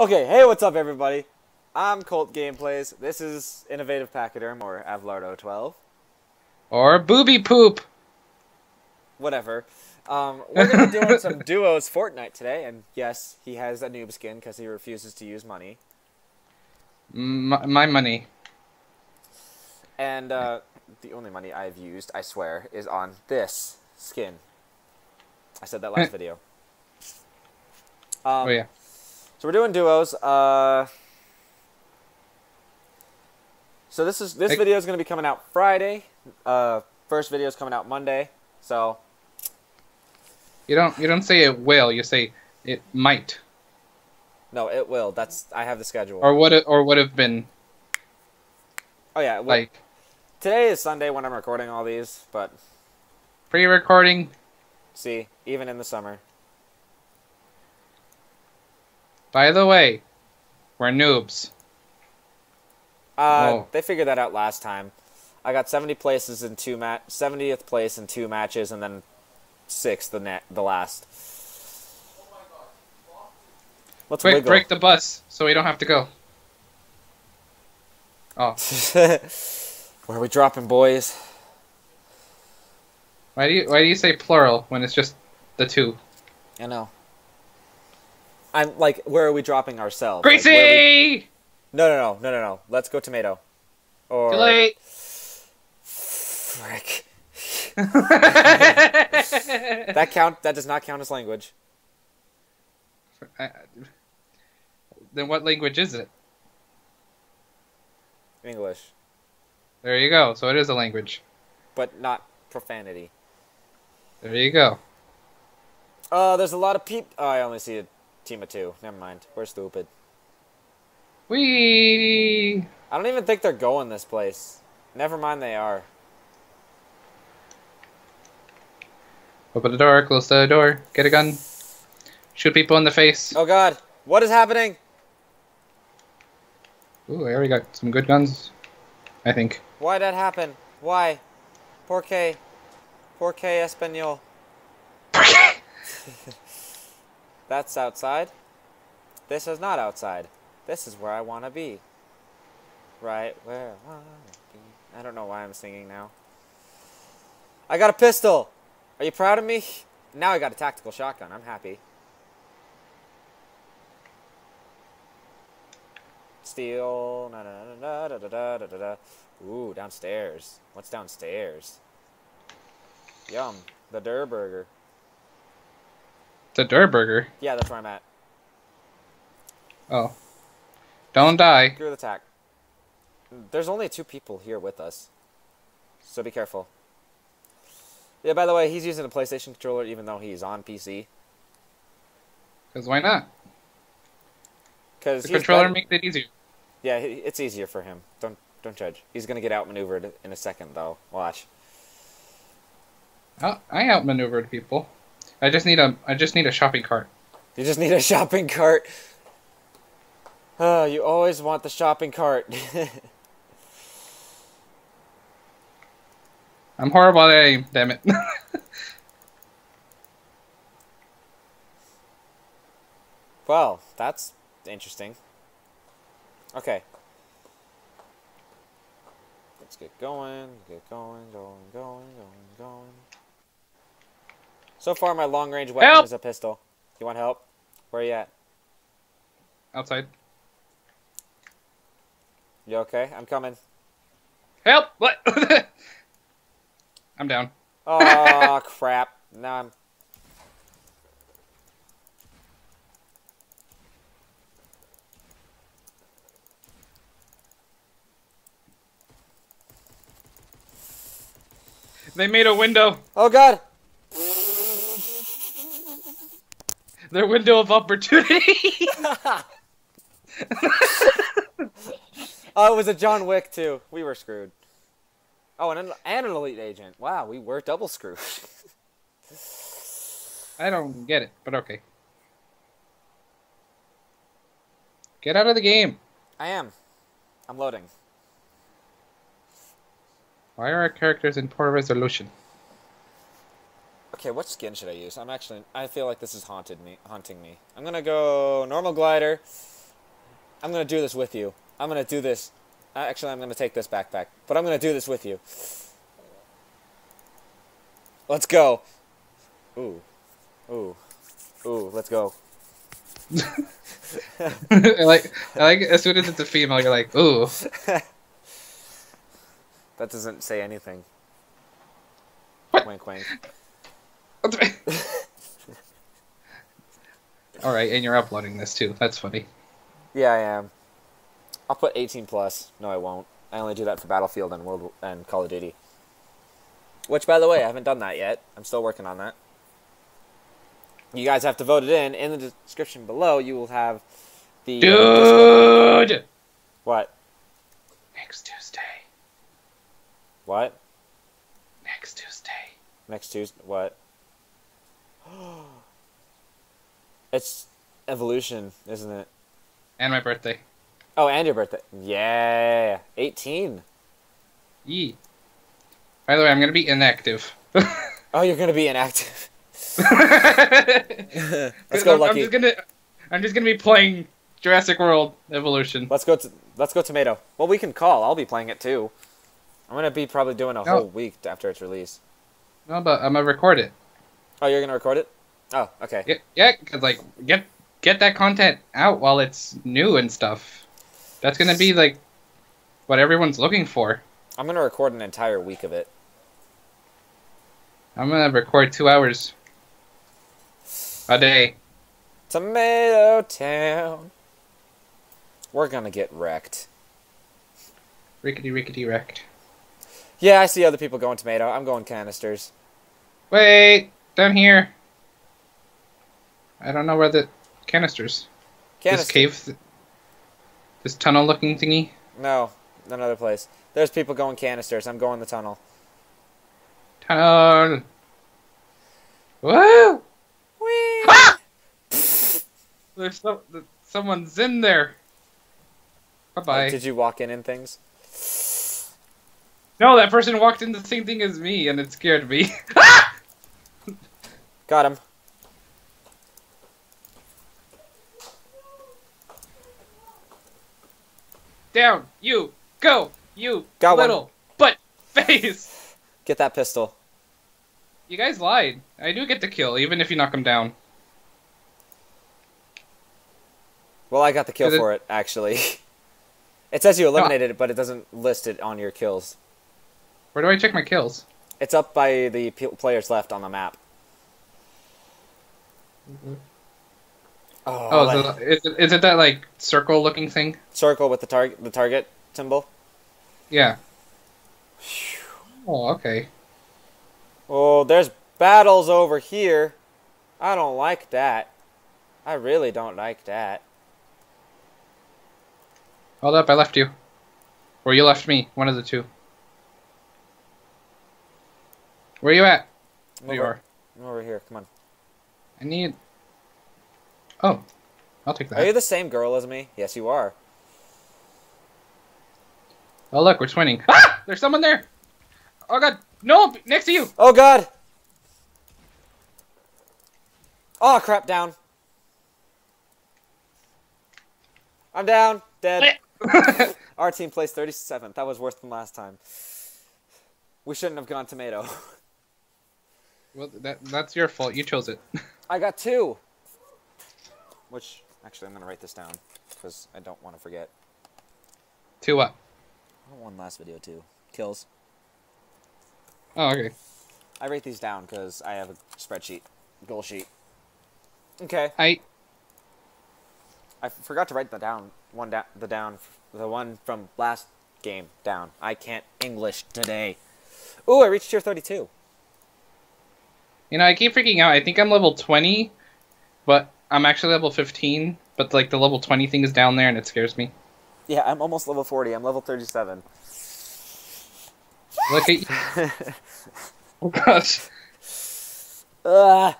Okay, hey, what's up, everybody? I'm Colt Gameplays. This is Innovative Pachyderm, or AveLardo 12. Or booby poop. Whatever. Um, we're going to be doing some duos Fortnite today, and yes, he has a noob skin because he refuses to use money. My, my money. And uh, the only money I've used, I swear, is on this skin. I said that last video. Um, oh yeah. So we're doing duos. Uh, so this is this video is going to be coming out Friday. Uh, first video is coming out Monday. So You don't you don't say it will. You say it might no, it will. That's I have the schedule. or what? or would have been oh yeah, well, like today is Sunday when I'm recording all these, but pre-recording. see, even in the summer. By the way, we're noobs. Uh, Whoa. they figured that out last time. I got 70 places in two mat, 70th place in two matches, and then sixth the net the last. Let's Quick, wiggle. break the bus so we don't have to go. Oh, Where are we dropping, boys? why do you why do you say plural when it's just the two? I know. I'm like, where are we dropping ourselves? Like, we- No, no, no, no, no, no. Let's go tomato. Or too late. frick. That count. That does not count as language. I- then what language is it? English, There you go. So it is a language. but not profanity. There you go. Uh, there's a lot of peep. Oh, I only see a team of two. Never mind. We're stupid. We. I don't even think they're going this place. Never mind, they are. Open the door, close the door, get a gun, shoot people in the face. Oh God, what is happening? Ooh, I already got some good guns. I think. Why that happen? Why? Por qué? Por qué español? That's outside. This is not outside. This is where I want to be. Right where I want to be. I don't know why I'm singing now. I got a pistol. Are you proud of me? Now I got a tactical shotgun. I'm happy. Da. Ooh, downstairs. What's downstairs? Yum. The Durr Burger. It's a Durr burger. Yeah, that's where I'm at. Oh. Don't die. Screw the attack. There's only two people here with us. So be careful. Yeah, by the way, he's using a PlayStation controller even though he's on PC. Because why not? Because The controller makes it easier. Yeah, it's easier for him. Don't don't judge. He's gonna get outmaneuvered in a second though. Watch. Oh, I outmaneuvered people. I just need a I just need a shopping cart. You just need a shopping cart. Oh, you always want the shopping cart. I'm horrible at aim, damn it. well, that's interesting. Okay. Let's get going, get going, going, going, going, going. So far, my long range weapon Help! is a pistol. You want help? Where are you at? Outside. You okay? I'm coming. Help! What? I'm down. Oh, crap. Now I'm. They made a window. Oh, God! Their window of opportunity. Oh, it was a John Wick, too. We were screwed. Oh, and an, and an elite agent. Wow, we were double screwed. I don't get it, but okay. Get out of the game. I am. I'm loading. Why are our characters in poor resolution? Okay, what skin should I use? I'm actually. I feel like this is haunted me, haunting me. I'm gonna go normal glider, I'm gonna do this with you. I'm gonna do this. Actually, I'm gonna take this backpack, but I'm gonna do this with you. Let's go. Ooh, ooh, ooh. Let's go. I like, I like as soon as it's a female, you're like, ooh. That doesn't say anything. What? Wink, wink. All right, and you're uploading this too. That's funny. Yeah, I am. I'll put 18 plus. No, I won't. I only do that for Battlefield and World and Call of Duty. Which, by the way, I haven't done that yet. I'm still working on that. You guys have to vote it in. In the description below, you will have the uh, Dude. What? Next Tuesday. What? Next Tuesday. Next Tuesday? What? it's evolution, isn't it? And my birthday. Oh, and your birthday. Yeah, 18. Yee. By the way, I'm gonna be inactive. Oh, you're gonna be inactive. Let's Let's go, I'm, Lucky. I'm just gonna, I'm just gonna be playing Jurassic World Evolution. Let's go to let's go tomato. Well, we can call. I'll be playing it too. I'm gonna be probably doing a No. whole week after its release. No, but I'm gonna record it. Oh, you're gonna record it? Oh, okay. Yeah, yeah, cause like get get that content out while it's new and stuff. That's gonna be like what everyone's looking for. I'm gonna record an entire week of it. I'm gonna record two hours a day. Tomato Town. We're gonna get wrecked. Rickety rickety wrecked. Yeah, I see other people going tomato. I'm going canisters. Wait, down here. I don't know where the canisters. Canister. This cave, th- this tunnel-looking thingy. No, another place. There's people going canisters. I'm going the tunnel. Tunnel. Woo! Whee! Ah! There's some, someone's in there. Bye bye. Oh, Did you walk in and things? No, that person walked in the same thing as me, and it scared me. Got him. Down, you go, you Got one. little butt face. Get that pistol. You guys lied. I do get the kill, even if you knock him down. Well, I got the kill Is it- for it, actually. it says you eliminated it, but it doesn't list it on your kills. Where do I check my kills? It's up by the players left on the map. Oh, Oh, like- so is, it, is it that like circle-looking thing? circle with the target, the target symbol. Yeah. Oh, okay. Oh, there's battles over here. I don't like that. I really don't like that. Hold up, I left you. Or you left me. One of the two. Where are you at? I'm There you are. I'm over here. Come on. I need. Oh, I'll take that. Are you that. the same girl as me? Yes, you are. Oh look, we're twinning. Ah! There's someone there. Oh god, no! Next to you. Oh God! Oh crap! Down. I'm down. Dead. Our team placed 37th. That was worse than last time. We shouldn't have gone tomato. well, that that's your fault. You chose it. I got two. Which, actually, I'm gonna write this down because I don't want to forget. Two what? One last video too. Kills. Oh, okay. I write these down because I have a spreadsheet, goal sheet. Okay. I. I forgot to write the down one down the down the one from last game down. I can't English today. Ooh, I reached tier 32. You know I keep freaking out. I think I'm level 20, but I'm actually level 15. But like the level 20 thing is down there, and it scares me. Yeah, I'm almost level 40. I'm level 37. Look at you. oh gosh. Ugh.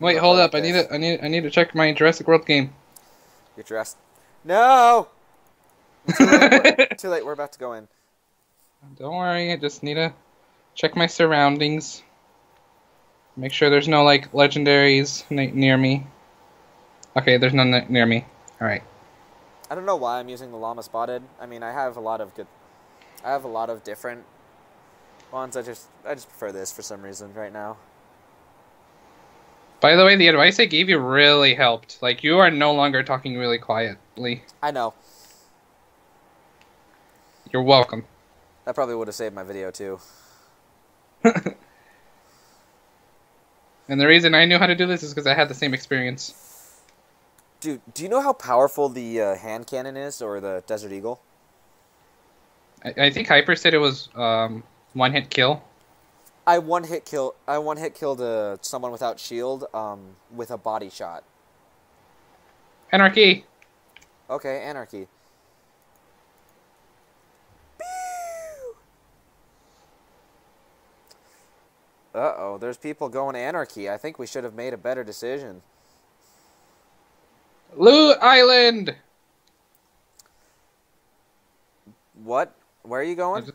Wait, hold up. I need to. I need. I need to check my Jurassic World game. You're dressed. No! Too late. We're about to go in. Don't worry, I just need to check my surroundings. Make sure there's no like legendaries near me. Okay, there's none near me. All right. I don't know why I'm using the llama spotted. I mean, I have a lot of good. I have a lot of different ones. I just I just prefer this for some reason right now. By the way, the advice I gave you really helped. Like you are no longer talking really quietly. I know. You're welcome. That probably would have saved my video too. And the reason I knew how to do this is because I had the same experience. Dude, do you know how powerful the uh, hand cannon is, or the Desert Eagle? I, I think Hyper said it was um, one hit kill. I one hit kill. I one hit killed uh, someone without shield um, with a body shot. Anarchy. Okay, anarchy. Uh oh, there's people going anarchy. I think we should have made a better decision. Loot Island. What? Where are you going?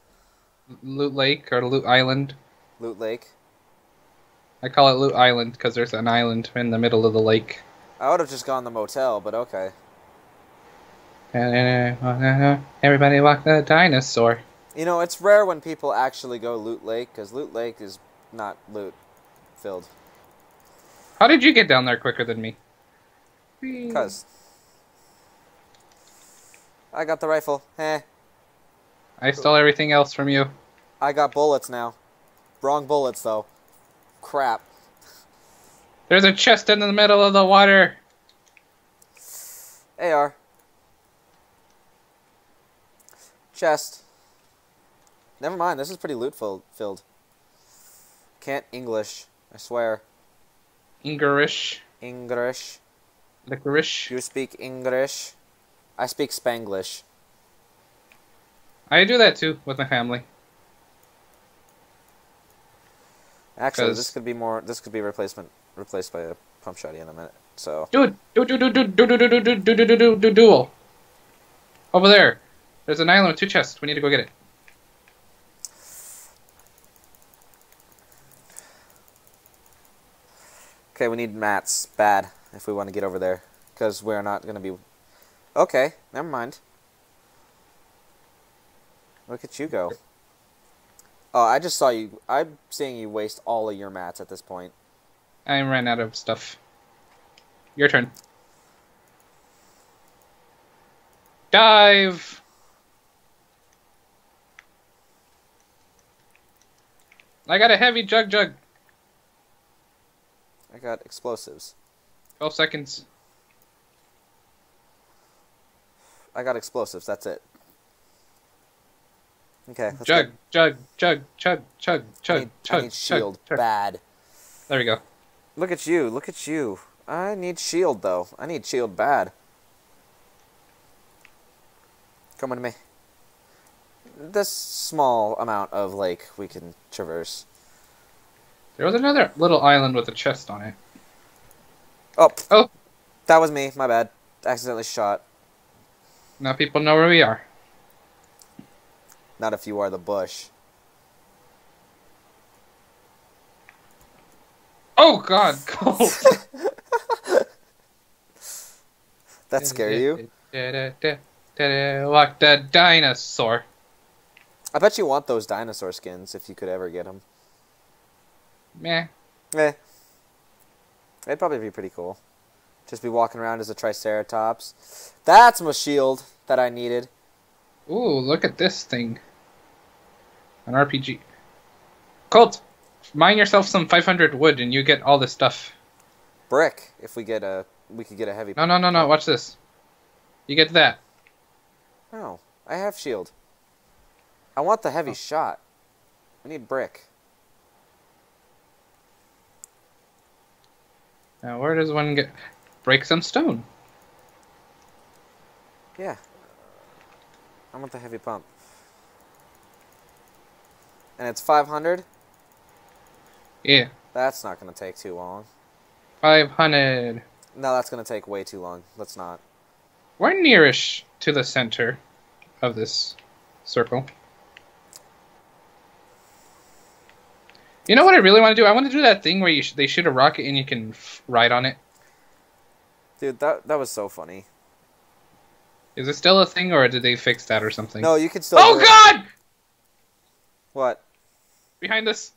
Loot Lake or Loot Island. Loot Lake. I call it Loot Island because there's an island in the middle of the lake. I would have just gone the motel, but okay. Everybody walk the dinosaur. You know, it's rare when people actually go Loot Lake, because Loot Lake is not loot filled. How did you get down there quicker than me? Because. I got the rifle. Eh. I stole everything else from you. I got bullets now. Wrong bullets, though. Crap. There's a chest in the middle of the water. AR. Chest. Never mind, this is pretty loot filled. Can't English, I swear. English. English. Licorice. You speak English. I speak Spanglish. I do that too with my family. Actually, this could be more. This could be replacement replaced by a pump shotty in a minute. So Dude, do do do do do do do do do do do do do duel. Over there. There's an island with two chests. We need to go get it. Okay, we need mats bad if we want to get over there because we're not gonna be. Okay, never mind. Look at you go. Oh, I just saw you. I'm seeing you waste all of your mats at this point. I ran out of stuff. Your turn. Dive. I got a heavy jug jug. I got explosives. 12 seconds. I got explosives. That's it. Okay. Jug, jug, chug, chug, chug, I chug, I chug, need shield chug. bad. There we go. Look at you. Look at you. I need shield though. I need shield bad. Come on to me. This small amount of lake we can traverse. There was another little island with a chest on it. Oh, Oh, that was me. My bad. Accidentally shot. now people know where we are. Not if you are the bush. Oh God, cold. That scare you? Walk the dinosaur. I bet you want those dinosaur skins if you could ever get them. Meh. Eh. It'd probably be pretty cool. Just be walking around as a Triceratops. That's my shield that I needed. Ooh, look at this thing. An RPG. Colt, mine yourself some 500 wood and you get all this stuff. Brick, if we get a, we could get a heavy. No, no, no, no. Watch this. You get that. No, I have shield. I want the heavy Oh. shot. I need brick. Now, where does one get? Break some stone. Yeah. I want the heavy pump. And it's 500? Yeah. That's not going to take too long. 500. No, that's going to take way too long. Let's not. We're nearish to the center of this circle. You know what I really want to do? I want to do that thing where you sh- they shoot a rocket and you can f- ride on it. Dude, that that was so funny. Is it still a thing, or did they fix that or something? No, you can still. Oh do it. God! What? Behind us.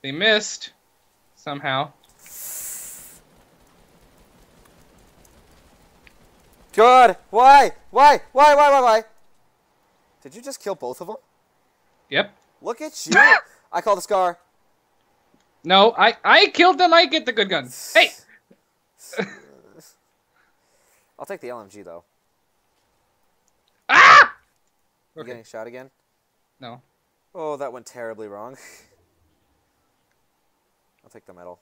They missed somehow. God! Why? Why? Why? Why? Why? Why? Did you just kill both of them? Yep. Look at you! I call the scar. No, I I killed them. I get the good gun. Hey. I'll take the LMG though. Ah! You Okay. getting shot again? No. Oh, that went terribly wrong. I'll take the medal.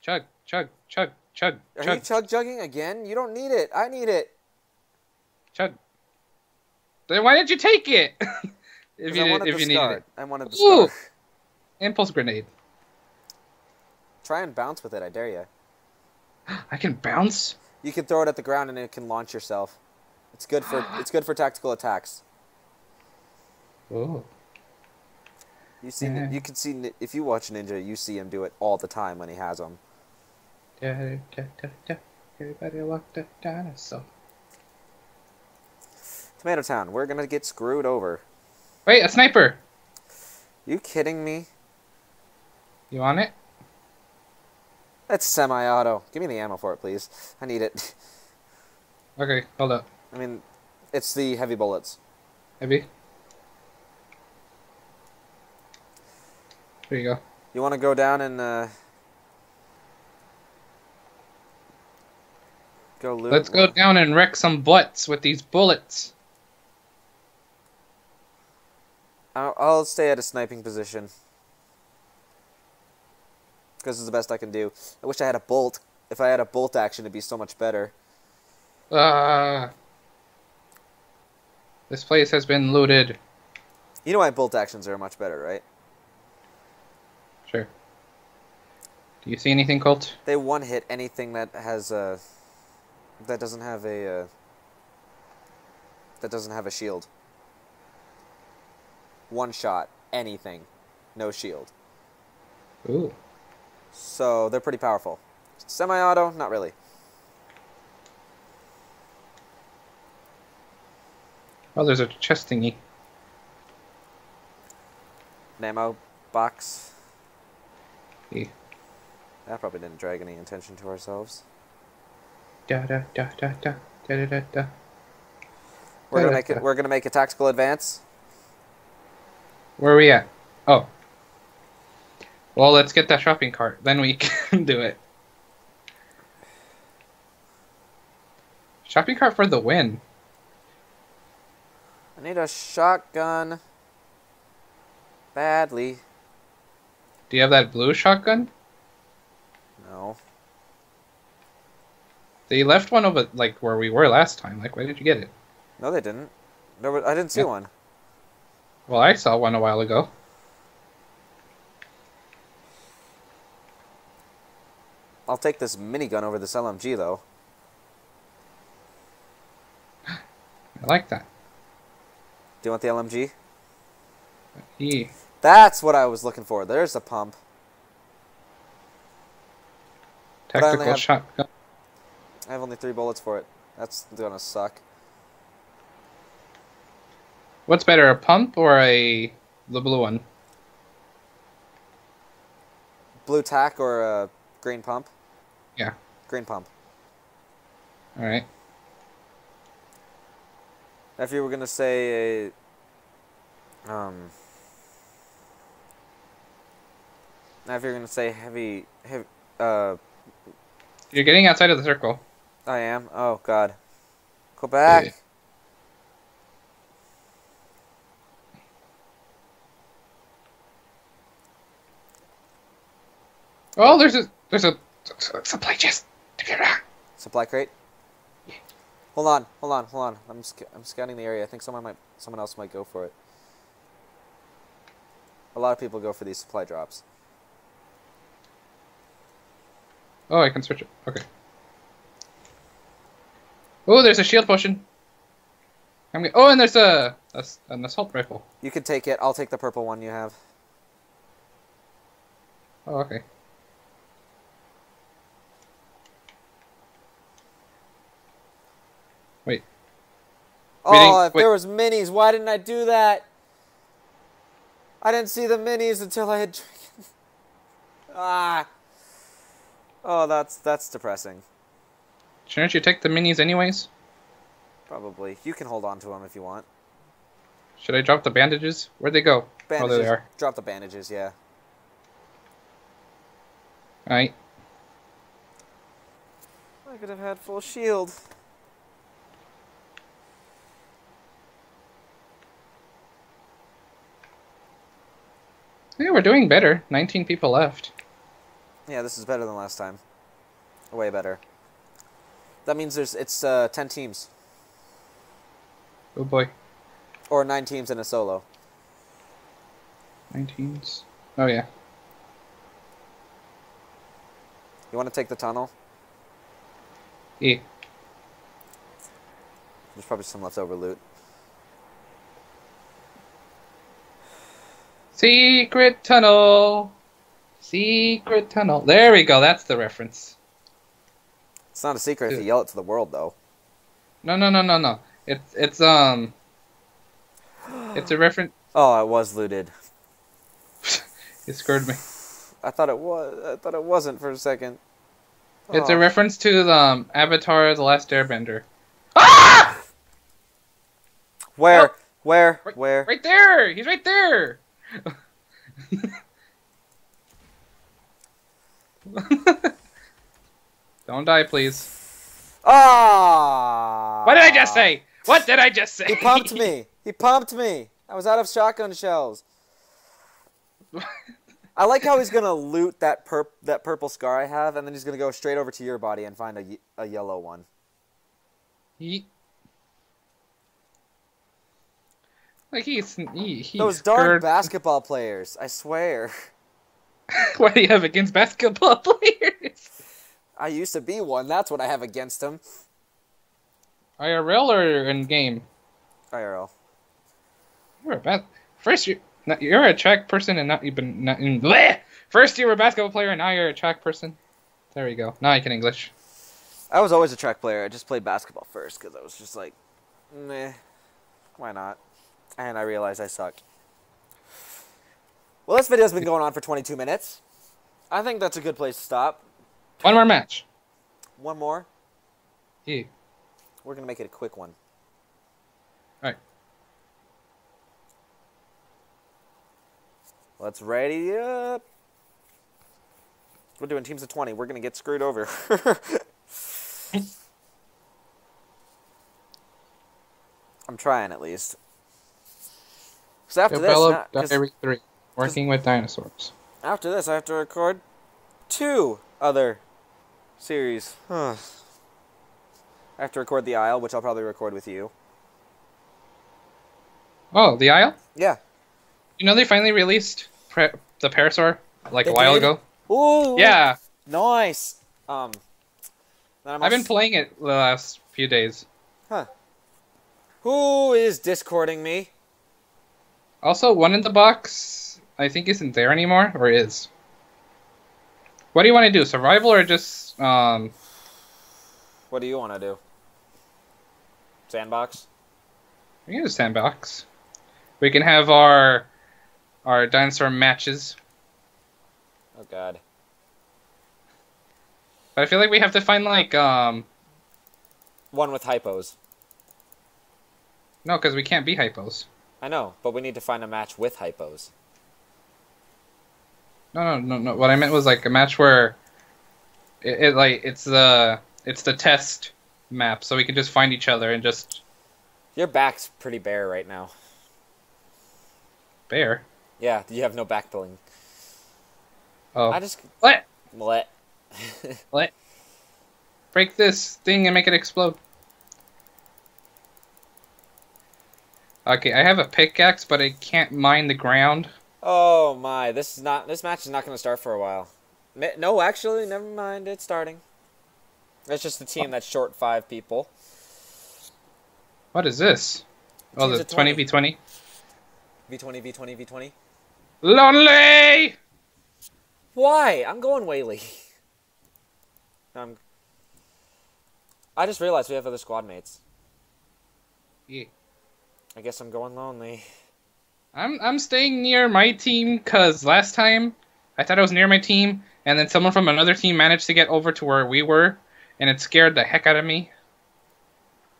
Chug, chug, chug, chug, Are chug, you chug jugging again? You don't need it. I need it. chug. Then why did you take it? if you I wanted if the scar. it. I wanted the Ooh. scar. Impulse grenade. Try and bounce with it. I dare you. I can bounce. You can throw it at the ground and it can launch yourself. It's good for it's good for tactical attacks. Oh. You see, Yeah. you can see if you watch Ninja, you see him do it all the time when he has them. Da. Everybody walk the dinosaur. Tomato Town, we're gonna get screwed over. Wait, a sniper. You kidding me? You on it? That's semi-auto. Give me the ammo for it, please. I need it. Okay, hold up. I mean, it's the heavy bullets. Heavy. There you go. You want to go down and uh, go loot? Let's go down and wreck some butts with these bullets. I'll, I'll stay at a sniping position because it's the best I can do. I wish I had a bolt. If I had a bolt action, it'd be so much better. Ah. This place has been looted. You know why bolt actions are much better, right? Sure. Do you see anything, Colt? They one hit anything that has a that doesn't have a uh, that doesn't have a shield one shot, anything, no shield. Ooh. So they're pretty powerful. Semi auto, not really. Oh, there's a chest thingy. Nemo, box. Yeah. That probably didn't drag any attention to ourselves. Da da da da da da da da. We're gonna make it. We're gonna make a tactical advance. Where are we at? Oh. Well, let's get that shopping cart. Then we can do it. Shopping cart for the win. I need a shotgun. Badly. Do you have that blue shotgun? No. They left one over like where we were last time. Like, why did you get it? No, they didn't. There was, I didn't see Yeah. one. Well, I saw one a while ago. I'll take this minigun over this LMG though. I like that. Do you want the LMG? Yeah. That's what I was looking for. There's a pump. But I Tactical have- shotgun. I have only three bullets for it. That's gonna suck. What's better, a pump or a the blue one? Blue tack or a green pump? Yeah. Green pump. All right. If you were gonna say a, um, now if you're gonna say heavy, heavy, uh, You're getting outside of the circle. I am. Oh God, go back. Oh, there's a there's a supply chest. Supply crate. Hold on, hold on, hold on. I'm sc- I'm scanning the area. I think someone might, someone else might go for it. A lot of people go for these supply drops. Oh, I can switch it. Okay. Oh, there's a shield potion. I'm g- oh, and there's a, a an assault rifle. You can take it. I'll take the purple one you have. Oh, okay. Oh, if wait. there was minis, why didn't I do that? I didn't see the minis until I had drinking. ah. Oh, that's that's depressing. Shouldn't you take the minis anyways? Probably. You can hold on to them if you want. Should I drop the bandages? Where'd they go? Bandages. Oh, there they are. Drop the bandages, yeah. Alright. I could have had full shield. Yeah, we're doing better. 19 people left. Yeah, this is better than last time. Way better. That means there's it's uh, ten teams Oh boy. or nine teams in a solo. 19s. Oh yeah. You want to take the tunnel? E. There's probably some leftover loot. Secret tunnel. Secret tunnel. There we go. That's the reference. It's not a secret if you yell it to the world, though. No, no, no, no, no. It's it's um. It's a reference. Oh, it was looted. It scared me. I thought it was. I thought it wasn't for a second. It's Oh. a reference to the um, Avatar: The Last Airbender. Ah! Where? Oh. Where? Right- Where? Right there. He's right there. Don't die, please. Ah! What did I just say? What did I just say? He pumped me. He pumped me. I was out of shotgun shells. I like how he's gonna loot that perp that purple scar I have, and then he's gonna go straight over to your body and find a, a yellow one. He, like he's he, he's Those darn basketball players! I swear. what do you have against basketball players? I used to be one. That's what I have against them. IRL or in game? IRL. You're a bas- first you not, you're a track person and not even not in bleh! First you were a basketball player and now you're a track person. There you go. Now I can English. I was always a track player. I just played basketball first because I was just like, meh, why not? And I realized I suck. Well, this video's been going on for 22 minutes. I think that's a good place to stop. One more match. One more. Yeah. We're gonna make it a quick one. Alright. Let's ready up. We're doing teams of 20. We're gonna get screwed over. I'm trying at least. So after this, Develop 'cause Diary 3. Working with dinosaurs. after this, I have to record two other series. I have to record the Isle, which I'll probably record with you. Oh, the Isle? Yeah. You know they finally released the Parasaur like They a while did? ago? Ooh. Yeah. Nice. Um. I've been playing it the last few days. Huh. Who is discording me? Also, one in the box, I think isn't there anymore, or is. What do you want to do? Survival or just um? What do you want to do? Sandbox. We can do sandbox. We can have our our dinosaur matches. Oh God. But I feel like we have to find like um One with hypos. no, because we can't be hypos. I know, but we need to find a match with hypos. No, no, no, no. What I meant was like a match where it, it like it's the it's the test map, so we can just find each other and just Your back's pretty bare right now. Bare. Yeah, you have no back bling. Oh, I just what? what? What? Break this thing and make it explode. Okay, I have a pickaxe, but I can't mine the ground. oh my, this is not. This match is not going to start for a while. No, actually, never mind. It's starting. It's just the team oh. that's short five people. What is this? Oh, the of 20 20. v 20. V20, V20, V20. Lonely! Why? I'm going Whaley. I'm. I just realized we have other squad mates. Yeah. I guess I'm going lonely. I'm I'm staying near my team because last time I thought I was near my team, and then someone from another team managed to get over to where we were, and it scared the heck out of me.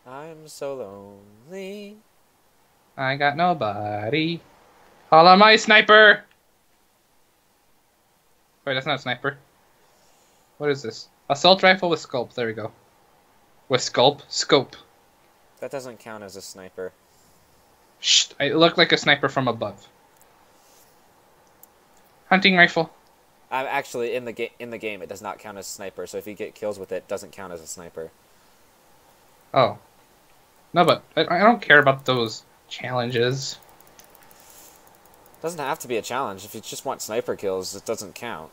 I'm so lonely. I got nobody. Follow my sniper. Wait, that's not a sniper. What is this? Assault rifle with scope. There we go. With scope, scope. That doesn't count as a sniper. Shh! I look like a sniper from above. Hunting rifle. I'm actually in the game. In the game, it does not count as sniper. So if you get kills with it, it doesn't count as a sniper. Oh. No, but I, I don't care about those challenges. Doesn't have to be a challenge. If you just want sniper kills, it doesn't count.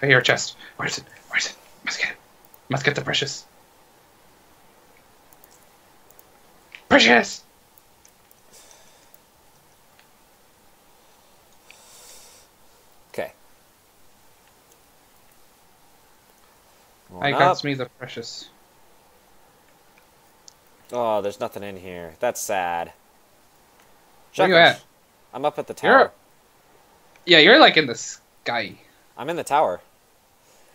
I hear a chest. Where is it? Where is it? Must get it. Must get the precious. Precious! Okay. I Going got up. me the precious. Oh, there's nothing in here. That's sad. Where you at? I'm up at the You're- tower. Yeah, you're like in the sky. I'm in the tower.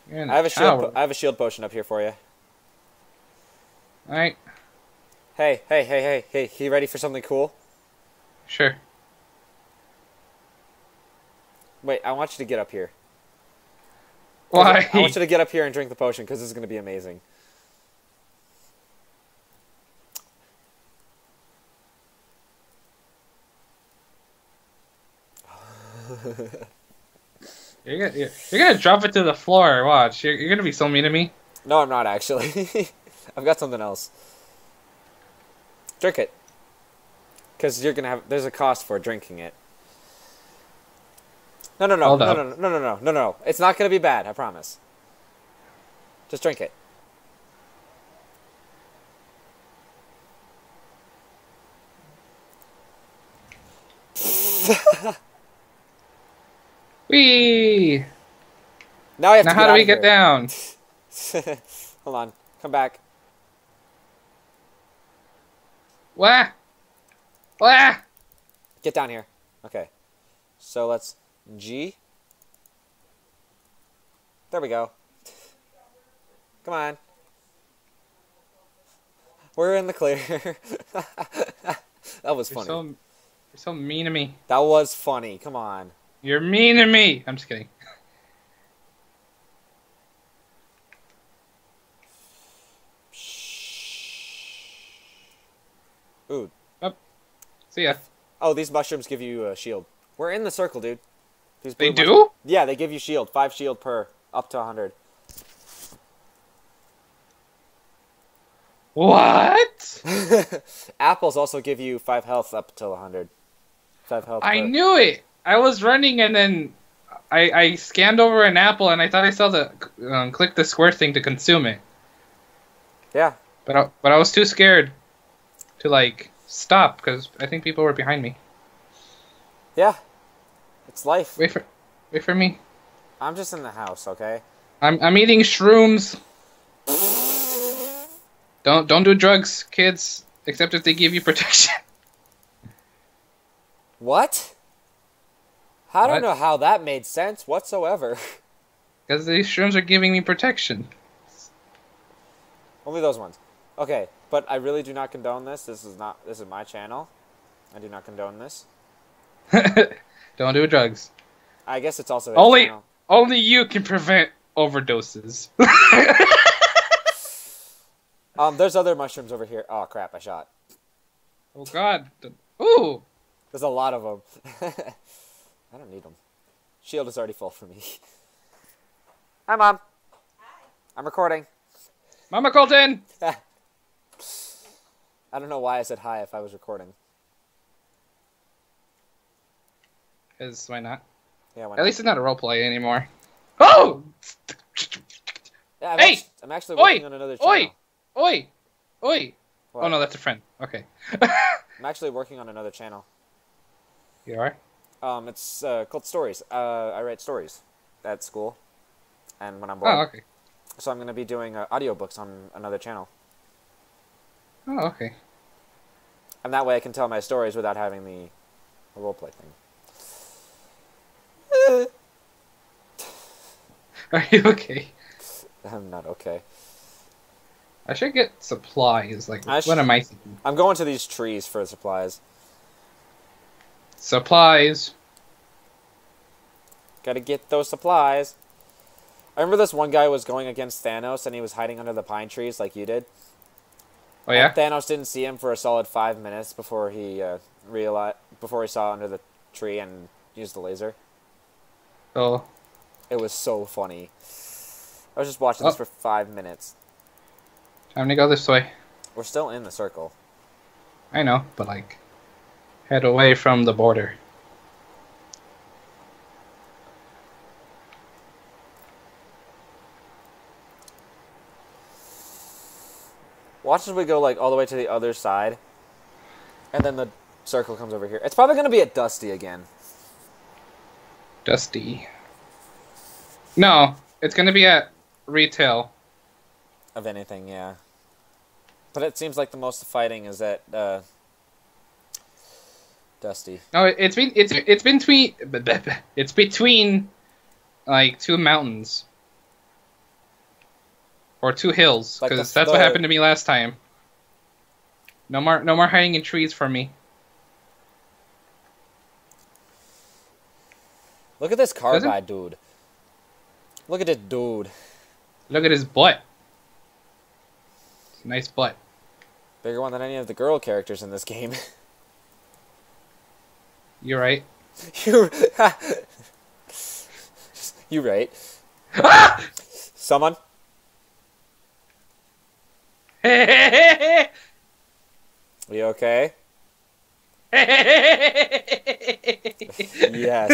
You're in I have a the shield. I have a shield potion up here for you. Alright, Hey, hey, hey, hey, hey! You ready for something cool? sure. Wait, I want you to get up here. Why? I want you to get up here and drink the potion because this is going to be amazing. You're gonna, you're, you're gonna drop it to the floor. Watch. You're, you're gonna be so mean to me. No, I'm not actually. I've got something else. Drink it. Because you're gonna have. There's a cost for drinking it. No, no, no, no, no, no, no, no, no, no, no. It's not gonna be bad. I promise. Just drink it. Whee! Now I have Now to how do we of get here. down? Hold on. Come back. Wah! Wah! Get down here. Okay. So let's G. There we go. Come on. We're in the clear. that was You're funny. so, you're so mean to me. That was funny. Come on. You're mean to me. I'm just kidding. Ooh. See ya. Oh, these mushrooms give you a shield. We're in the circle, dude. These They do? Yeah, they give you shield. Five shield per, up to 100. What? Apples also give you five health up till 100. Five health. I per- knew it. I was running and then I, I scanned over an apple and I thought I saw the um, click the square thing to consume it, Yeah. but I, but I was too scared to like stop because I think people were behind me. Yeah. It's life. Wait for wait for me. I'm just in the house, okay? I'm I'm eating shrooms. Don't don't do drugs, kids, except if they give you protection. What? I don't What? know how that made sense whatsoever. Because these shrooms are giving me protection. Only those ones. Okay, but I really do not condone this. This is not. This is my channel. I do not condone this. don't do drugs. I guess it's also Only channel. only you can prevent overdoses. Um, there's other mushrooms over here. Oh crap! I shot. oh God. Ooh. There's a lot of them. I don't need them. Shield is already full for me. Hi, mom. Hi. I'm recording. Mama Colton. I don't know why I said hi if I was recording. Because why not? Yeah, why At not? least it's not a role play anymore. Oh! Yeah, I'm Hey! act- I'm actually Oi! working on another channel. Oi! Oi! Oi! What? Oh no, that's a friend. Okay. I'm actually working on another channel. you are? Um, it's uh, called Stories. Uh, I write stories at school, and when I'm bored, Oh, okay. so I'm gonna be doing uh, audiobooks on another channel. Oh, okay. And that way I can tell my stories without having the roleplay thing. Are you okay? I'm not okay. I should get supplies. Like, I what am I thinking? I'm going to these trees for supplies. Supplies. Gotta get those supplies. I remember this one guy was going against Thanos and he was hiding under the pine trees like you did. Oh yeah. And Thanos didn't see him for a solid five minutes before he uh, realized before he saw under the tree and used the laser. Oh, It was so funny. I was just watching this Oh. for five minutes. time to go this way. We're still in the circle. I know, but like, head away from the border. Watch as we go like all the way to the other side, and then the circle comes over here. It's probably gonna be at Dusty again. Dusty. No, it's gonna be at retail. Of anything, yeah. But it seems like the most fighting is at uh, Dusty. No, it- it's been it's it's between it's between like two mountains or two hills Like the- because that's what happened to me last time. No more no more hiding in trees for me. Look at this it? carbide dude. Look at this dude. Look at his butt. It's a nice butt. Bigger one than any of the girl characters in this game. You're right. you You right. Ah! Someone? you okay? Yes.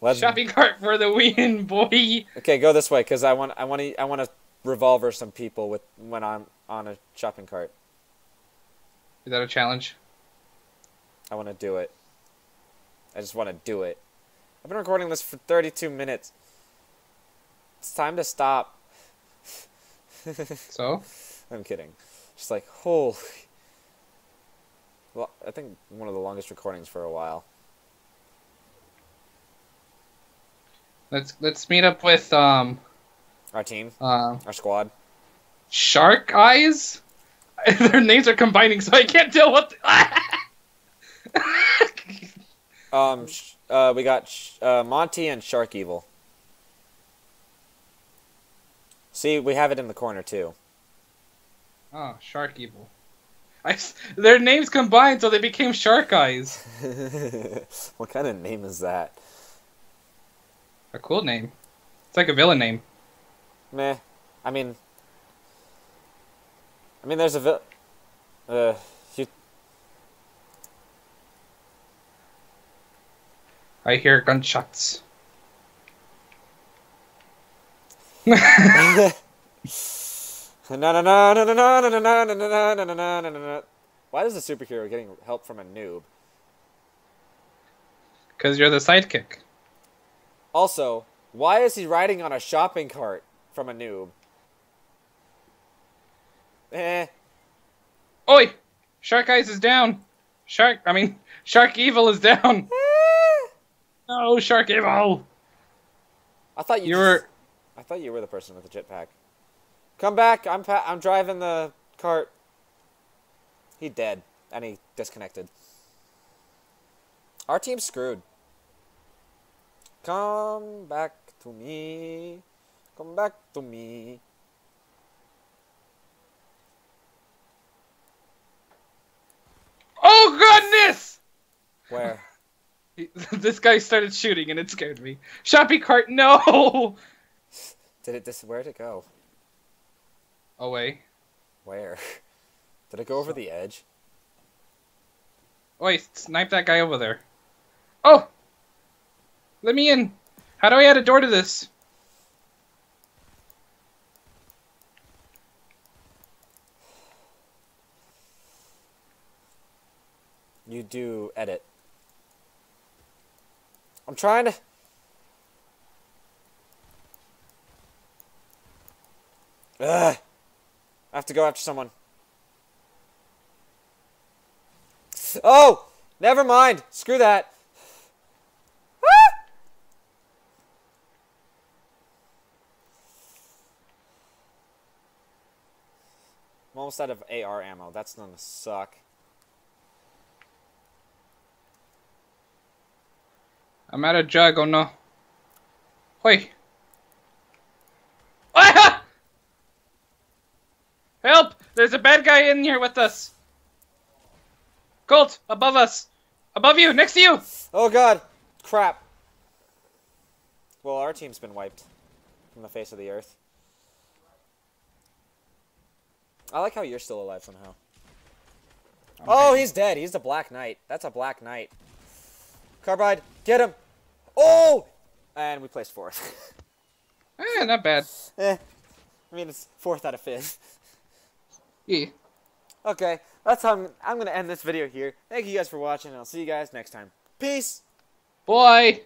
Let's Shopping cart for the win, boy. Okay, go this way because I want I want to I want to revolver some people with when I'm on a shopping cart. Is that a challenge? I want to do it. I just want to do it. I've been recording this for 32 minutes. It's time to stop. So, I'm kidding. Just like holy. Well, I think one of the longest recordings for a while. let's let's meet up with um Our team, um our squad. Shark Eyes. Their names are combining, so I can't tell what. The... Um, sh- uh, we got sh- uh, Monty and Shark Evil. See, we have it in the corner too. oh, Shark Evil. I their names combined, so they became Shark Eyes. what kind of name is that? A cool name. It's like a villain name. Meh. I mean, I mean, there's a vil. Uh, you. I hear gunshots. Why is the superhero getting help from a noob? Because you're the sidekick. Also, why is he riding on a shopping cart from a noob? Eh. Oi! Shark Eyes is down. Shark, I mean, Shark Evil is down. No, Shark Evil. I thought you. You're. just- I thought you were the person with the jetpack. Come back! I'm pa- I'm driving the cart. He dead, and he disconnected. Our team's screwed. Come back to me. Come back to me. Oh goodness! Where? This guy started shooting and it scared me. Shopping cart, no! Did it dis? Where'd it go? Away. Where? Did it go over the edge? Wait, snipe that guy over there. Oh! Let me in. How do I add a door to this? You do edit. I'm trying to. Ugh. I have to go after someone. Oh! Never mind. Screw that. Ah! I'm almost out of AR ammo. That's gonna suck. I'm out of jug, oh no. Wait. Ah! Help! There's a bad guy in here with us. Colt, above us. Above you, next to you. Oh god! Crap. Well, our team's been wiped from the face of the earth. I like how you're still alive somehow. Oh, he's dead. He's the Black Knight. That's a Black Knight. Carbide, get him! Oh! And we placed fourth. Eh, not bad. eh. I mean, it's fourth out of fifth. Yeah. Okay, that's how I'm, I'm going to end this video here. Thank you guys for watching, and I'll see you guys next time. Peace! Boy.